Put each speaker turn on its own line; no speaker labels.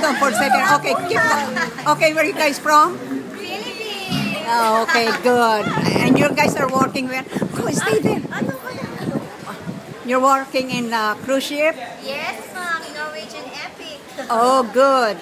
hold for second. Okay, keep that. Okay, where you guys from?
Philippines.
Oh, okay, good. And you guys are working where? Oh, stay there. You're working in a cruise ship?
Yes, ma'am. Norwegian Epic.
Oh, good.